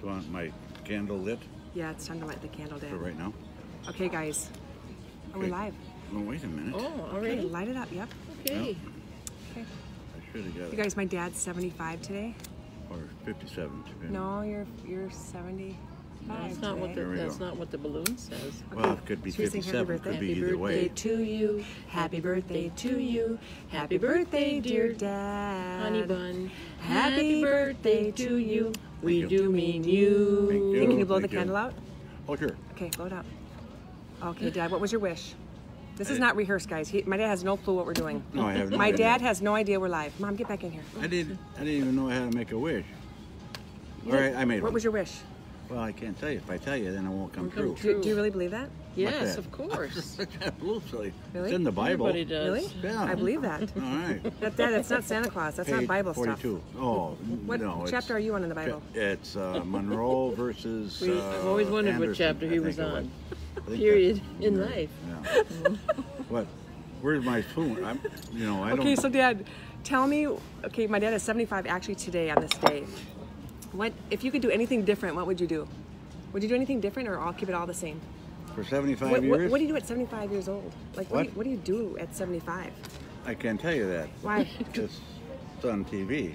Do you want my candle lit Yeah, it's time to light the candle, Dad. for right now? Okay, guys. We're Okay. live. Oh, wait a minute. Oh, Okay, already? light it up. Yep. Okay. Okay. I should have got You guys, my dad's 75 today. Or 57. Today. No, you're you're 75 That's not what the, that's go. not what the balloon says. Well, it could be Should we sing happy 57. birthday? Could be Happy either birthday to you. Happy birthday to you. Happy birthday, dear dad. Honey bun. Happy birthday to you. We you. do mean Thank you. you. Hey, can you blow the Thank you. candle out? Oh, sure. Okay, blow it out. Okay, Dad, what was your wish? This is not rehearsed, guys. He, my dad has no clue what we're doing. No, I have no My idea. dad has no idea we're live. Mom, get back in here. I didn't. I didn't even know how to make a wish. All right, I made it. What one. was your wish? Well, I can't tell you. If I tell you, then it won't come Won't come true. true. Do, do you really believe that? Yes, that? of course. Absolutely. Really? It's in the Bible. Everybody does. Really? Yeah. I believe that. All right. That, Dad, that's not Santa Claus. That's not Page Bible stuff. 42. Oh, What no. it's- chapter are you on in the Bible? It's uh, Monroe versus. We- Uh, I've always wondered what chapter he was on. Period. In yeah, life. Yeah. what? Where's my spoon? I'm. You know, I don't. Okay, so Dad, tell me. Okay, my dad is 75 actually today on this day. What if you could do anything different? What would you do? Would you do anything different, or I'll keep it all the same? for 75 What, years. what, what do you do at 75 years old? Like, what, do you, what do you do at 75? I can't tell you that. Why? It's, it's on TV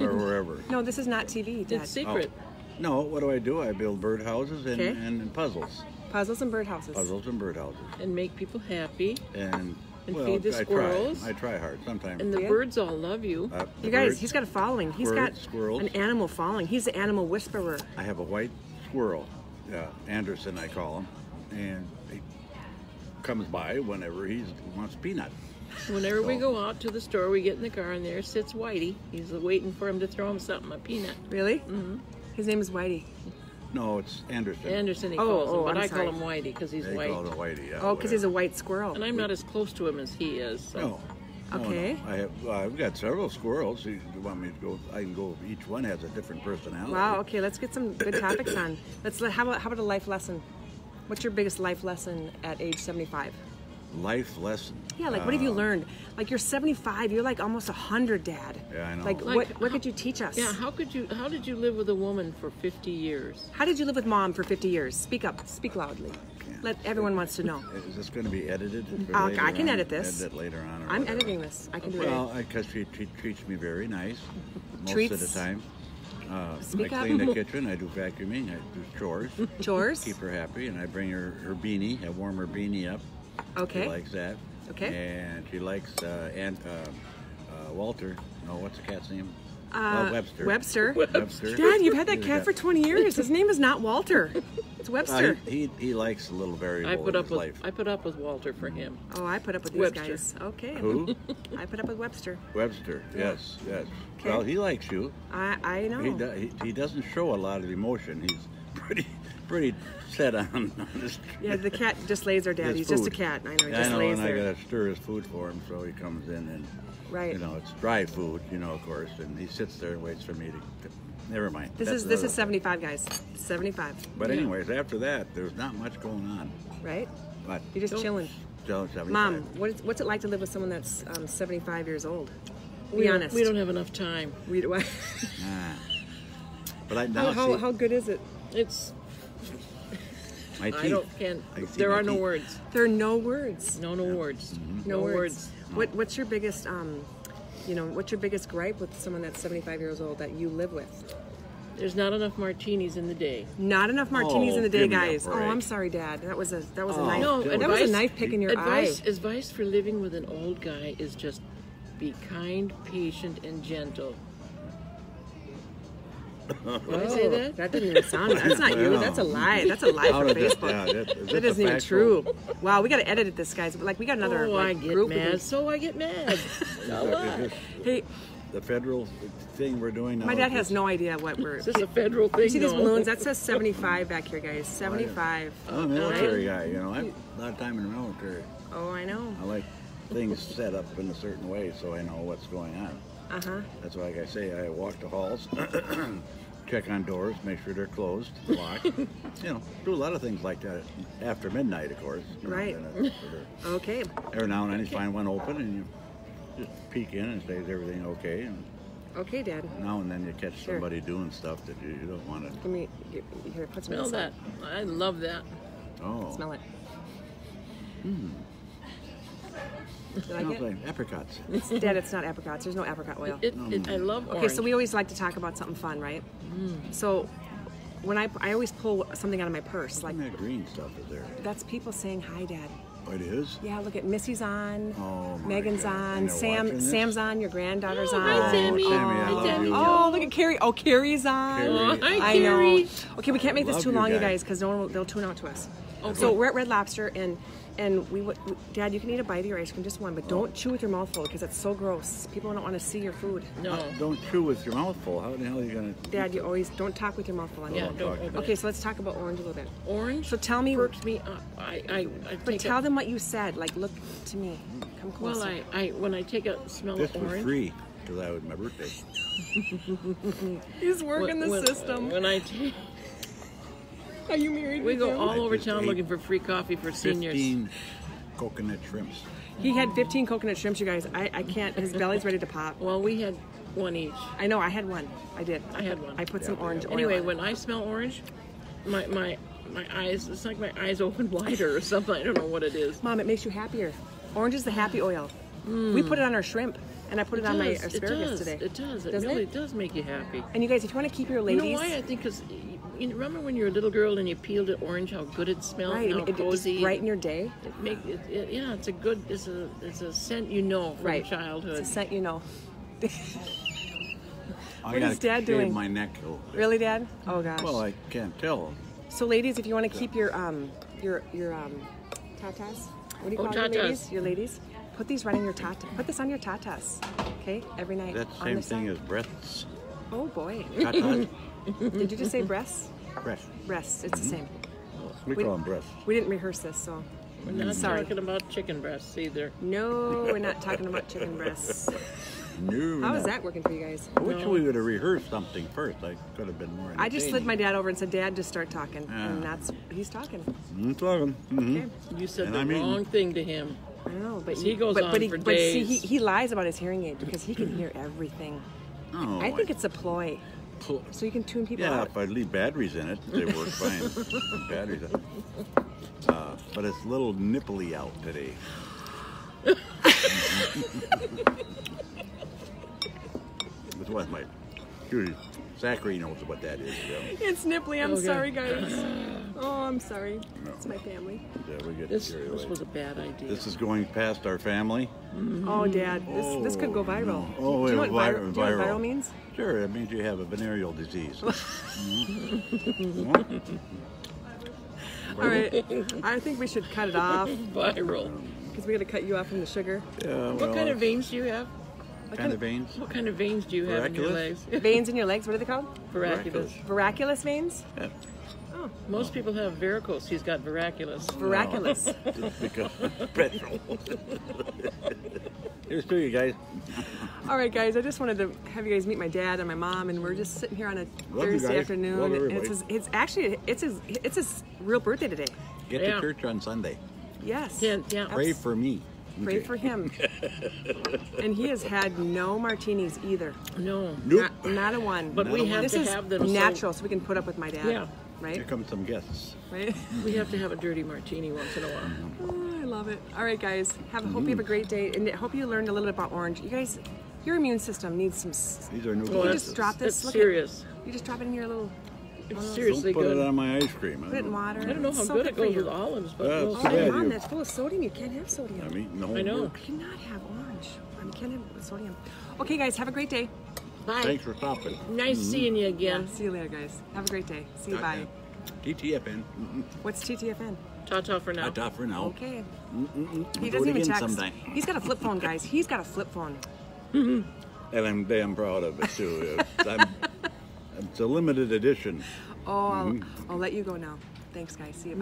or wherever. No, this is not TV, Dad. It's secret. Oh. No, what do I do? I build birdhouses and, Okay. and puzzles. Puzzles and birdhouses. Puzzles and birdhouses. And make people happy. And, And well, feed the I squirrels. try. I try hard sometimes. And the Yeah. birds all love you. Uh, You guys, birds- he's got a following. He's Birds, got squirrels. an animal following. He's the animal whisperer. I have a white squirrel, uh, Anderson I call him, and he comes by whenever he wants peanut. Whenever we go out to the store, we get in the car and there sits Whitey. He's waiting for him to throw him something, a peanut. Really? Mm-hmm. His name is Whitey. No, it's Anderson. Anderson he Oh, calls him, oh, but I'm i sorry. call him Whitey because he's They white. call it a whitey. Yeah, Oh, because he's a white squirrel. And I'm not as close to him as he is. So. No. No, Okay. No, I have. Well, I've got several squirrels. You you want me to go? I can go. Each one has a different personality. Wow. Okay, let's get some good topics on. Let's. How about how about a life lesson? What's your biggest life lesson at age 75? Life lesson. Yeah, like what have you Uh, learned? Like you're 75, you're like almost 100, Dad. Yeah, I know. Like, Like, what what could you teach us? Yeah, how could you? How did you live with a woman for 50 years? How did you live with mom for 50 years? Speak up. Speak loudly. Let everyone wants to know. Is this going to be edited? for Uh, later I can on? edit this. Edit later on. Or I'm whatever. editing this. I can do it. Well, because she, she treats me very nice most of the time. Uh, Speak I up. clean the kitchen. I do vacuuming. I do chores. Chores. keep her happy, and I bring her her beanie. I warm her beanie up. Okay. She likes that. Okay. And she likes uh, and uh, uh, Walter. No, what's the cat's name? Uh, well, Webster. Webster. Webster. Dad, you've had that cat for 20 years. His name is not Walter. It's Uh, Webster. he, he he likes a little variable I put in up his with life. I put up with Walter for him. Oh, I put up with these Webster. guys. Okay. Who? I put up with Webster. Webster. Yes, yes. Okay. Well, he likes you. I I know. He, do, he he doesn't show a lot of emotion. He's pretty pretty set on, on his. Yeah, the cat just lays there, Dad. his He's just a cat. I know. He Yeah, just I know, lays and there. I gotta stir his food for him, so he comes in and Right. you know it's dry food, you know, of course, and he sits there and waits for me to. to never mind. This That's is this is 75, guys. 75, But Yeah. anyways, after that, there's not much going on. right? But You're just Don't- chilling. still 75. Mom, what is, what's it like to live with someone that's um, 75 years old? Be we honest. Don't, we don't have enough time. We do. Ah. But I now how, see how good is it? It's my teeth. I don't can't. I There my are no teeth. words. There are no words. No, no words. No, words. What What's your biggest, um, you know, what's your biggest gripe with someone that's 75 years old that you live with? There's not enough martinis in the day. Not enough martinis Oh, in the day, give me a guys. Oh. I'm sorry, Dad. That was a that was a Oh, knife. No, that was a advice- knife pick in your advice, eye. Advice for living with an old guy is just be kind, patient, and gentle. Did I oh. say that? That didn't even sound. That's not you. That's a lie. That's a lie for did that- Facebook. yeah, that- is that that the isn't even factual- true. Wow, we got to edit this, guys. Like we got another oh, like, I get group. mad. So I get mad. a Is lot. this Hey, the federal thing we're doing now? my dad has no idea what we're. Is this a federal thing? You see these balloons? That says 75 back here, guys. 75. I'm a military guy, you know. I have a lot of time in the military. Oh, I know. I like things set up in a certain way so I know what's going on. Uh huh. That's why, like I say, I walk the halls, check on doors, make sure they're closed, locked. you know, do a lot of things like that after midnight, of course. you know, Right. then it's Okay. Every now and then you find one open and you just peek in and say, is everything okay? And Okay, Dad. Now and then you catch Sure. somebody doing stuff that you, you don't want to. Give me give, here. Put some Smell of that. I love that. Oh. Smell it. Did I smells get? like apricots. It's, Dad, it's not apricots. There's no apricot oil. It, it, I love Okay, orange. so we always like to talk about something fun, right? Mm. So when I I always pull something out of my purse, like Like that green stuff is there. that's people saying hi, Dad. Oh, it is. Yeah, look at Missy's on, Oh, my Megan's God. on, Sam? Sam's on, your granddaughter's Oh, on. hi, Sammy. Oh, Sammy, I love Sammy. you. Oh, look at Carrie. Oh, Carrie's on. Carrie. Oh, hi, I know. Okay, we can't make this too you long, you guys. guys, because no one will, they'll tune out to us. Okay. So we're at Red Lobster, and and we, would- Dad, you can eat a bite of your ice cream, just one, but don't chew with your mouth full because it's so gross. People don't want to see your food. No. Don't chew with your mouth full. How the hell are you gonna? Dad, you always don't talk with your mouth full. Oh, yeah, don't open Okay, so let's talk about orange a little bit. Orange So tell me, perks me up. I, I, I but tell a, them what you said. Like, look to me. Come closer. Well, I, I, when I take a smell This of was orange. free because I was my birthday. He's working the when, system. When I take, Are you married? we go all I over town ate looking for free coffee for seniors. Fifteen coconut shrimps. He had 15 coconut shrimps, you guys. I, I can't. His belly's ready to pop. Well, we had one each. I know. I had one. I did. I had one. I put Yeah, some orange oil. Anyway, when I smell orange, my my my eyes. It's like my eyes open wider or something. I don't know what it is. Mom, it makes you happier. Orange is the happy oil. We hmm. put it on our shrimp, and I put it, on my asparagus it today. It does. It Doesn't really it? does make you happy. And you guys, if you want to keep your ladies, You ladies, know why? I think because you remember when you were a little girl and you peeled an orange, how good it smelled, right, and how it, it just cozy. brighten your day. It make it, it, yeah, it's a good. It's a it's a scent you know from Right. childhood. It's a scent, you know. I What gotta is Dad shave doing? my neck a really, Dad? Oh gosh. Well, I can't tell. so, ladies, if you want to keep your um your your um tatas, what do you Oh, call your tatas. ladies? Your ladies, put these right on your tata. Put this on your tatas. Okay, every night. That's the on same the thing side. as breasts. Oh boy. Tatas. Did you just say breasts? breasts. Breasts. It's the same. We We- call them breasts. We didn't rehearse this, so We're not Sorry. talking about chicken breasts either. no, we're not talking about chicken breasts. No, How no. is that working for you guys? I wish No. we would have rehearsed something first. I could have been more. I just slid my dad over and said, "Dad, just start talking," and that's he's talking. I'm talking. Mhm. Okay. You said And the I mean- wrong thing to him. I know, but He goes but, on but he, for but see, he, days. he lies about his hearing aid because he can hear everything. Oh, I think it's a ploy, Cl- so you can tune people Yeah, out. if I leave batteries in it, they work fine. batteries. Uh, but it's a little nipply out today. That's what my dude, Zachary knows what that is. Yeah, It's nipply. I'm Okay. sorry, guys. Oh, I'm sorry. It's my family. yeah we get This carried this away. was a bad idea. This is going past our family. Mm-hmm. Oh, Dad, this this could go Oh, viral. no. Oh, do you know what vi- viral, do you know what viral. viral means? Sure, it means you have a venereal disease. All right, I think we should cut it off viral. because we got to cut you off from the sugar. Yeah, What kind of veins do you have? kind of veins? What kind of veins do you have in your legs? Veins in your legs. What are they called? Miraculous. Veraculous veins. Yeah. Most people have varicose. He's got miraculous. Veraculous. Just because petrol. Here's to you guys. All right, guys. I just wanted to have you guys meet my dad and my mom, and we're just sitting here on a you Thursday afternoon. Love and it's his, it's actually it's his it's his real birthday today. Get Yeah. to church on Sunday. Yes. Yeah, yeah. Pray for me. Pray Okay. for him. and he has had no martinis either. No. Nope. Not, not a one. But we Not a have this to is have them so- natural, so we can put up with my dad. Yeah. Right. Here come some guests. Right. we have to have a dirty martini once in a while. Oh, I love it. All right, guys. Have hope you have a great day, and I hope you learned a little bit about orange. You guys, your immune system needs some. These are new Well, You just drop this. It's look serious. At, you just drop it in your little. It's seriously Don't put good. it on my ice cream. Put it in water. I don't know how so good it for goes you. with olives, but Well, we'll it's Oh, too bad Mom, you- that's full of sodium. You can't have sodium. I'm eating the whole I know. works. You cannot have orange. You can't have sodium. Okay, guys, have a great day. Bye. Thanks for stopping. Nice mm-hmm. seeing you again. See you later, guys. Have a great day. See you. Bye. TTFN. What's TTFN? Ta ta for now. Ta-ta for now. Okay. He doesn't even text. sometime. He's got a flip phone, guys. He's got a flip phone. And I'm damn proud of it too. It's, I'm, it's a limited edition. Oh, I'll, mm-hmm. I'll let you go now. Thanks, guys. See you. Bye.